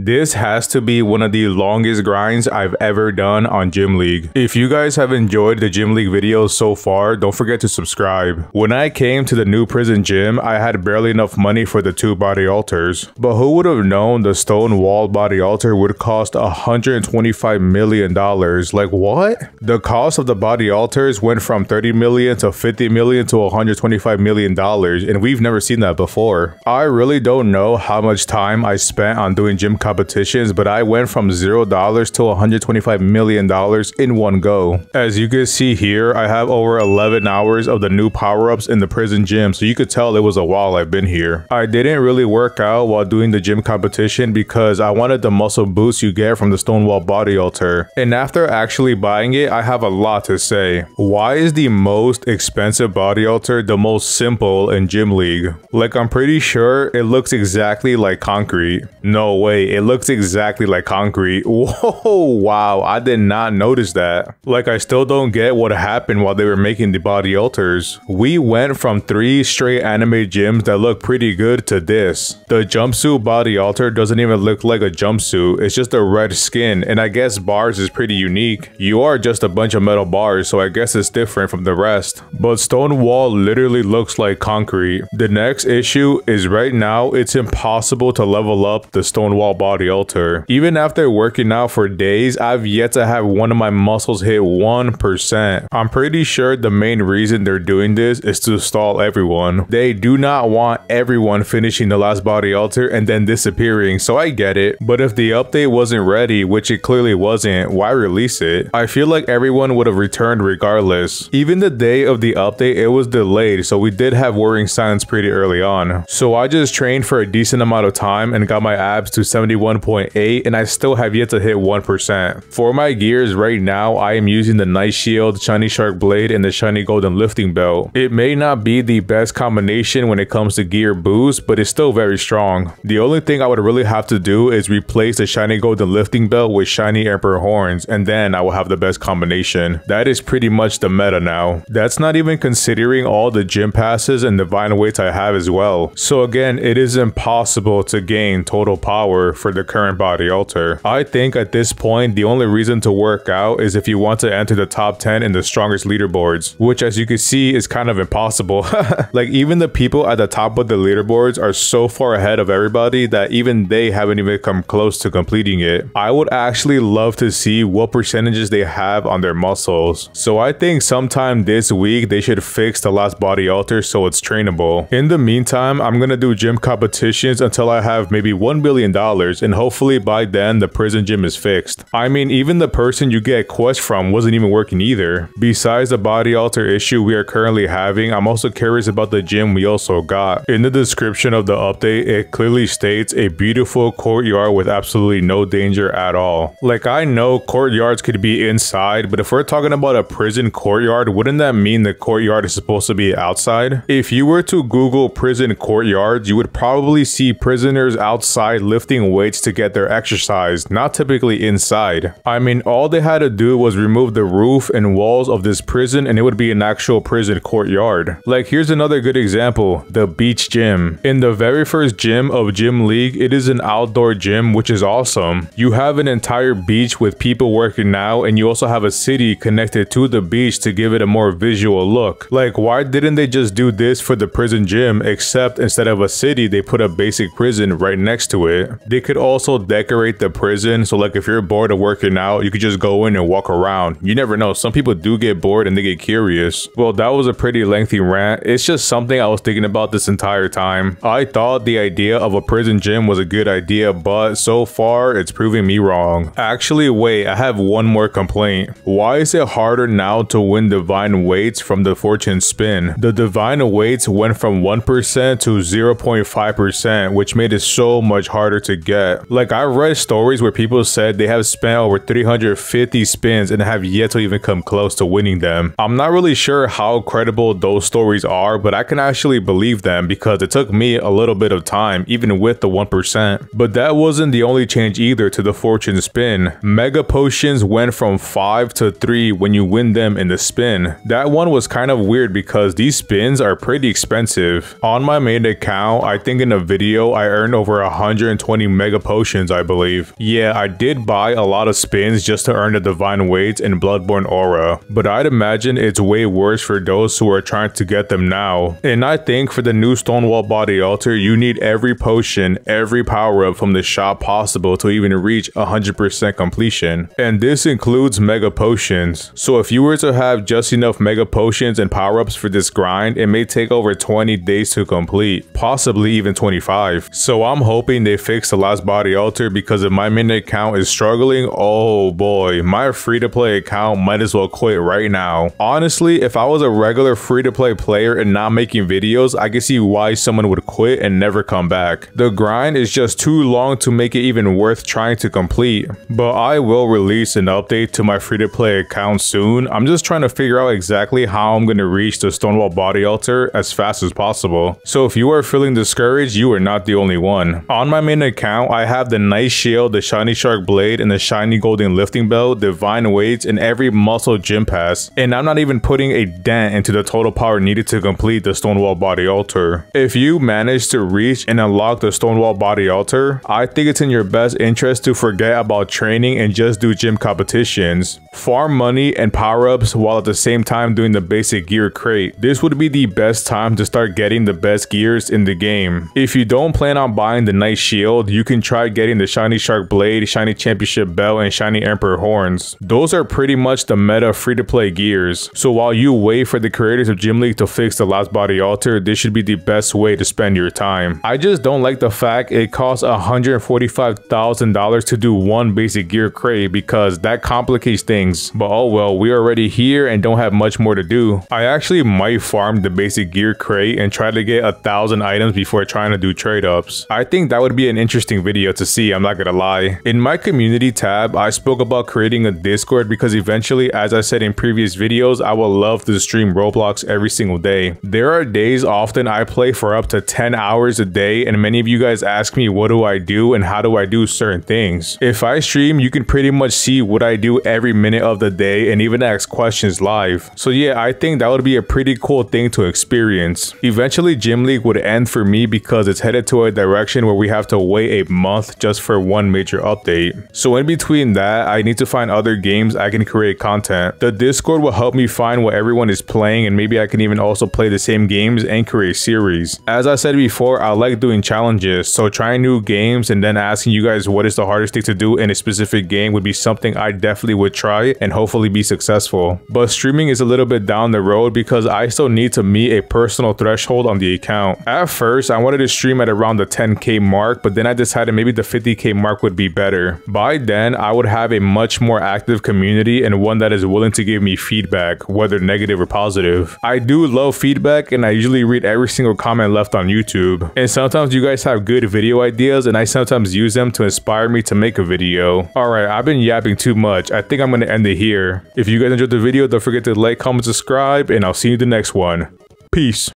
This has to be one of the longest grinds I've ever done on Gym League. If you guys have enjoyed the Gym League videos so far, don't forget to subscribe. When I came to the new prison gym, I had barely enough money for the two body altars. But who would have known the Stonewall body altar would cost $125 million? Like what? The cost of the body altars went from 30 million to 50 million to 125 million dollars and we've never seen that before. I really don't know how much time I spent on doing gym competitions, but I went from $0 to $125 million in one go. As you can see here, I have over 11 hours of the new power-ups in the prison gym, so you could tell it was a while I've been here. I didn't really work out while doing the gym competition because I wanted the muscle boost you get from the Stonewall Body Altar. And after actually buying it, I have a lot to say. Why is the most expensive body altar the most simple in Gym League? Like I'm pretty sure it looks exactly like concrete. No way, it looks exactly like concrete. Whoa, wow, I did not notice that. Like I still don't get what happened while they were making the body altars. We went from three straight anime gyms that look pretty good to this. The jumpsuit body altar doesn't even look like a jumpsuit, it's just a red skin and I guess bars is pretty unique. You are just a bunch of metal bars so I guess it's different from the rest. But Stonewall literally looks like concrete. The next issue is right now it's impossible to level up the Stonewall body body altar. Even after working out for days, I've yet to have one of my muscles hit 1%. I'm pretty sure the main reason they're doing this is to stall everyone. They do not want everyone finishing the last body alter and then disappearing, so I get it. But if the update wasn't ready, which it clearly wasn't, why release it? I feel like everyone would have returned regardless. Even the day of the update, it was delayed, so we did have worrying signs pretty early on. So I just trained for a decent amount of time and got my abs to 70 1.8 and I still have yet to hit 1%. For my gears right now, I am using the Night Shield, Shiny Shark Blade, and the Shiny Golden Lifting Belt. It may not be the best combination when it comes to gear boost, but it's still very strong. The only thing I would really have to do is replace the Shiny Golden Lifting Belt with Shiny Emperor Horns, and then I will have the best combination. That is pretty much the meta now. That's not even considering all the gym passes and divine weights I have as well. So again, it is impossible to gain total power for for the current body altar. I think at this point, the only reason to work out is if you want to enter the top 10 in the strongest leaderboards, which as you can see is kind of impossible. like even the people at the top of the leaderboards are so far ahead of everybody that even they haven't even come close to completing it. I would actually love to see what percentages they have on their muscles. So I think sometime this week they should fix the last body altar so it's trainable. In the meantime, I'm gonna do gym competitions until I have maybe $1 billion and hopefully by then the prison gym is fixed. I mean, even the person you get quest from wasn't even working either. Besides the body altar issue we are currently having, I'm also curious about the gym we also got. In the description of the update, it clearly states a beautiful courtyard with absolutely no danger at all. Like I know courtyards could be inside, but if we're talking about a prison courtyard, wouldn't that mean the courtyard is supposed to be outside? If you were to Google prison courtyards, you would probably see prisoners outside lifting weights to get their exercise, not typically inside. I mean, all they had to do was remove the roof and walls of this prison and it would be an actual prison courtyard. Like here's another good example, the beach gym. In the very first gym of Gym League, it is an outdoor gym which is awesome. You have an entire beach with people working now and you also have a city connected to the beach to give it a more visual look. Like why didn't they just do this for the prison gym except instead of a city they put a basic prison right next to it. They could also decorate the prison. So like if you're bored of working out, you could just go in and walk around. You never know. Some people do get bored and they get curious. Well, that was a pretty lengthy rant. It's just something I was thinking about this entire time. I thought the idea of a prison gym was a good idea, but so far it's proving me wrong. Actually, wait, I have one more complaint. Why is it harder now to win divine weights from the fortune spin? The divine weights went from 1% to 0.5%, which made it so much harder to get. Like I read stories where people said they have spent over 350 spins and have yet to even come close to winning them. I'm not really sure how credible those stories are, but I can actually believe them because it took me a little bit of time, even with the 1%. But that wasn't the only change either to the fortune spin. Mega potions went from 5 to 3 when you win them in the spin. That one was kind of weird because these spins are pretty expensive. On my main account, I think in a video I earned over 120 mega mega potions, I believe. Yeah, I did buy a lot of spins just to earn the divine weights and bloodborne aura, but I'd imagine it's way worse for those who are trying to get them now. And I think for the new Stonewall Body Altar, you need every potion, every power up from the shop possible to even reach 100% completion. And this includes mega potions. So if you were to have just enough mega potions and power ups for this grind, it may take over 20 days to complete, possibly even 25. So I'm hoping they fix the last body altar because if my main account is struggling, oh boy, my free to play account might as well quit right now. Honestly, if I was a regular free to play player and not making videos, I could see why someone would quit and never come back. The grind is just too long to make it even worth trying to complete. But I will release an update to my free to play account soon. I'm just trying to figure out exactly how I'm going to reach the Stonewall body altar as fast as possible. So if you are feeling discouraged, you are not the only one. On my main account, I have the Night Shield, the Shiny Shark Blade, and the Shiny Golden Lifting Belt, Divine Weights, and every muscle gym pass. And I'm not even putting a dent into the total power needed to complete the Stonewall body altar. If you manage to reach and unlock the Stonewall body altar, I think it's in your best interest to forget about training and just do gym competitions. Farm money and power-ups while at the same time doing the basic gear crate. This would be the best time to start getting the best gears in the game. If you don't plan on buying the Night Shield, you can try getting the Shiny Shark Blade, Shiny Championship Belt, and Shiny Emperor Horns. Those are pretty much the meta free-to-play gears. So while you wait for the creators of Gym League to fix the last body altar, this should be the best way to spend your time. I just don't like the fact it costs $145,000 to do one basic gear crate because that complicates things. But oh well, we're already here and don't have much more to do. I actually might farm the basic gear crate and try to get a thousand items before trying to do trade ups. I think that would be an interesting video to see, I'm not gonna lie. In my community tab, I spoke about creating a Discord because eventually, as I said in previous videos, I would love to stream Roblox every single day. There are days often I play for up to 10 hours a day and many of you guys ask me what do I do and how do I do certain things. If I stream, you can pretty much see what I do every minute of the day and even ask questions live. So yeah, I think that would be a pretty cool thing to experience. Eventually, Gym League would end for me because it's headed to a direction where we have to wait a month just for one major update. So in between that, I need to find other games I can create content. The Discord will help me find what everyone is playing and maybe I can even also play the same games and create series. As I said before, I like doing challenges, so trying new games and then asking you guys what is the hardest thing to do in a specific game would be something I definitely would try and hopefully be successful. But streaming is a little bit down the road because I still need to meet a personal threshold on the account. At first, I wanted to stream at around the 10k mark, but then I decided maybe the 50k mark would be better. By then, I would have a much more active community and one that is willing to give me feedback, whether negative or positive. I do love feedback and I usually read every single comment left on YouTube. And sometimes you guys have good video ideas and I sometimes use them to inspire me to make a video. Alright, I've been yapping too much. I think I'm to end it here. If you guys enjoyed the video, don't forget to like, comment, subscribe, and I'll see you in the next one. Peace.